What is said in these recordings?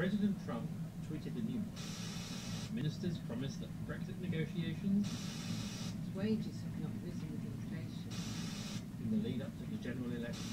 President Trump tweeted the news. Ministers promised that Brexit negotiations Wages have not risen with inflation. in the lead up to the general election.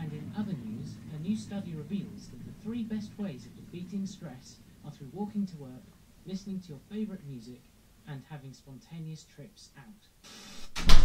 And in other news, a new study reveals that the three best ways of defeating stress are through walking to work, listening to your favourite music, and having spontaneous trips out.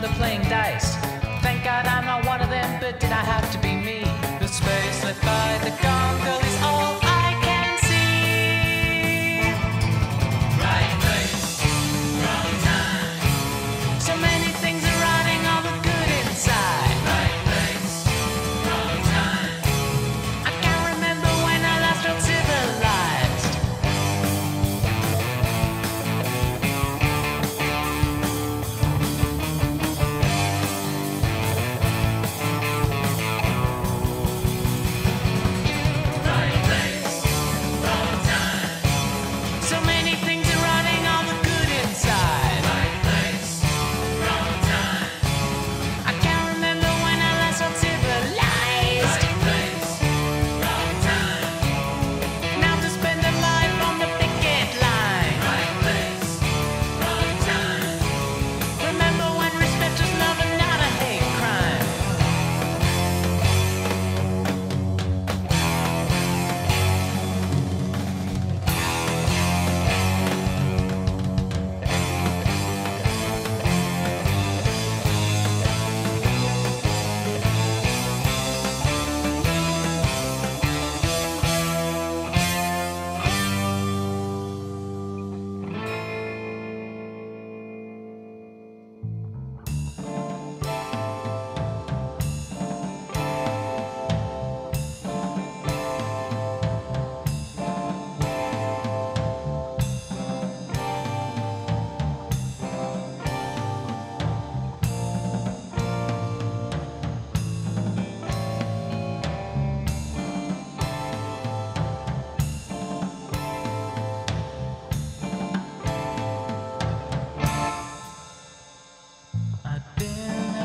The playing dice. Thank God I'm not one of them, but did I have to be me? The space left by the gone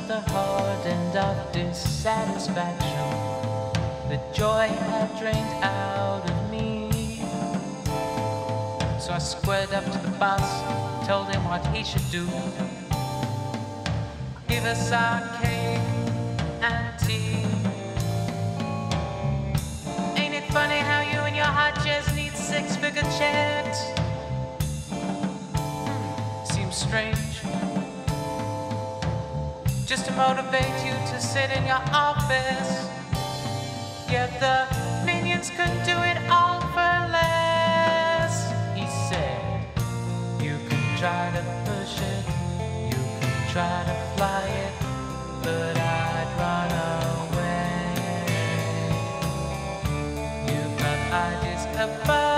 the hard end of dissatisfaction. The joy had drained out of me. So I squared up to the boss, told him what he should do. Give us our cake and tea. Ain't it funny how you and your hot just need six figure checks? Hmm, seems strange just to motivate you to sit in your office. Yet the minions couldn't do it all for less. He said, You can try to push it, you can try to fly it, but I'd run away. You've got ideas above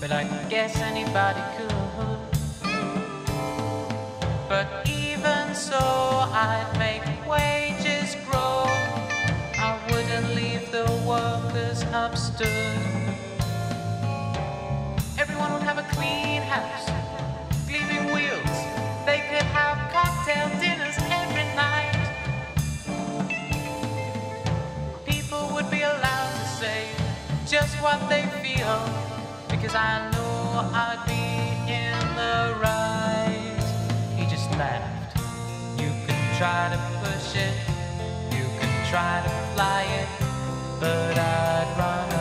But I guess anybody could. But even so, I'd make wages grow. I wouldn't leave the workers upstood. Everyone would have a clean house, gleaming wheels. They could have cocktail dinners every night. People would be allowed to say just what they feel because I know I'd be in the right. He just laughed. You can try to push it, you can try to fly it, but I'd run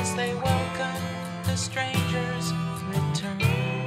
as they welcome the stranger's return.